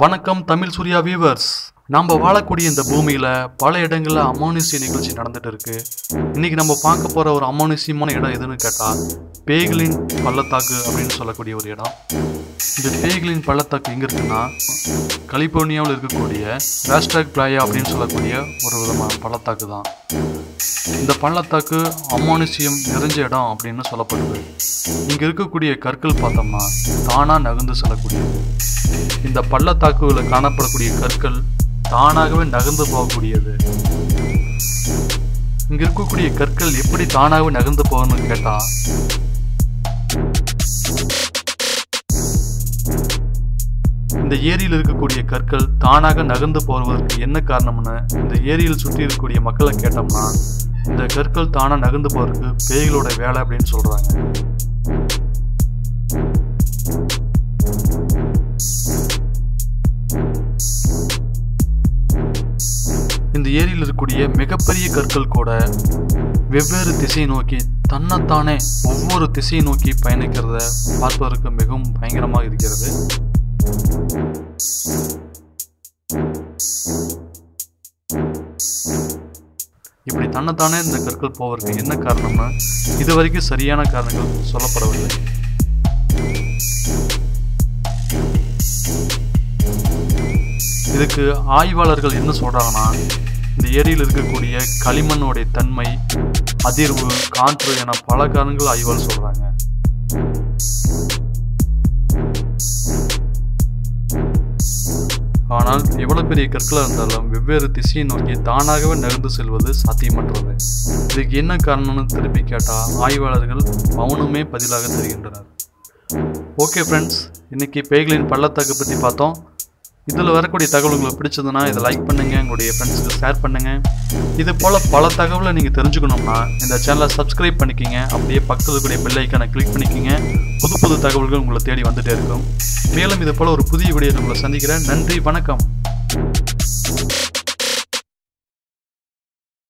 வணக்கம் தமிழ் சூர்யா வியூவர்ஸ் நம்ம வாழக்கூடிய இந்த பூமியில் பல இடங்களில் அமானுஷ்ய நிகழ்ச்சி நடந்துட்டு இருக்கு. இன்னைக்கு நம்ம பார்க்க போகிற ஒரு அமானுஷ்யமான இடம் எதுன்னு கேட்டால் பேய்களின் பள்ளத்தாக்கு அப்படின்னு சொல்லக்கூடிய ஒரு இடம். இந்த பேய்களின் பள்ளத்தாக்கு எங்கே இருக்குன்னா கலிபோர்னியாவில் இருக்கக்கூடிய ராஸ்டாக் பிளாயா அப்படின்னு சொல்லக்கூடிய ஒரு விதமான பள்ளத்தாக்கு தான். இந்த பள்ளத்தாக்கு அமானுஷ்யம் நிறைஞ்ச இடம் அப்படின்னு சொல்லப்படுது. இங்கே இருக்கக்கூடிய கற்கள் பார்த்தோம்னா தானாக நகர்ந்து செல்லக்கூடியது. இந்த பள்ளத்தாக்குகளில் காணப்படக்கூடிய கற்கள் தானாகவே நகர்ந்து போகக்கூடியது. இங்கே இருக்கக்கூடிய கற்கள் எப்படி தானாகவே நகர்ந்து போகணும்னு கேட்டால் இந்த ஏரியில் இருக்கக்கூடிய கற்கள் தானாக நகர்ந்து போவதற்கு என்ன காரணம்னு இந்த ஏரியில் சுற்றி இருக்கக்கூடிய மக்களை கேட்டோம்னா இந்த கற்கள் தானாக நகர்ந்து போறதுக்கு பேய்களோட வேலை அப்படின்னு சொல்றாங்க. இந்த ஏரியில் இருக்கக்கூடிய மிகப்பெரிய கற்கள் கூட வெவ்வேறு திசையை நோக்கி தன்னைத்தானே ஒவ்வொரு திசையை நோக்கி பயணிக்கிறத பார்ப்பதற்கு மிகவும் பயங்கரமாக இருக்கிறது. இப்படி தன்னைத்தானே இந்த கற்கள் போவதற்கு என்ன காரணம்னா இது வரைக்கும் சரியான காரணங்கள் சொல்லப்படவில்லை. இதுக்கு ஆய்வாளர்கள் என்ன சொல்றாங்கன்னா இந்த ஏரியில் இருக்கக்கூடிய களிமண்ணோடைய தன்மை அதிர்வு காற்று என பல காரணங்கள் ஆய்வாளர் சொல்றாங்க. ஆனால் எவ்வளவு பெரிய கற்களாக இருந்தாலும் வெவ்வேறு திசையை நோக்கி தானாகவே நகர்ந்து செல்வது சாத்தியமற்றது. இதுக்கு என்ன காரணம்னு திருப்பி கேட்டால் ஆய்வாளர்கள் மௌனமே பதிலாக தருகின்றனர். ஓகே ஃப்ரெண்ட்ஸ் இன்னைக்கு பேய்களின் பள்ளத்தாக்கு பற்றி பார்த்தோம். இதில் வரக்கூடிய தகவல் உங்களுக்கு பிடிச்சதுன்னா இதை லைக் பண்ணுங்கள் உங்களுடைய ஃப்ரெண்ட்ஸுக்கு ஷேர் பண்ணுங்கள் இது போல் பல தகவலை நீங்கள் தெரிஞ்சுக்கணும்னா இந்த சேனலை சப்ஸ்கிரைப் பண்ணிக்கிங்க. அப்படியே பக்கத்தில் இருக்கக்கூடிய பெல் கிளிக் பண்ணிக்கிங்க. புது புது தகவல்கள் உங்களை தேடி வந்துகிட்டே இருக்கும். மேலும் இது போல் ஒரு புதிய வீடியோ உங்களை சந்திக்கிறேன். நன்றி வணக்கம்.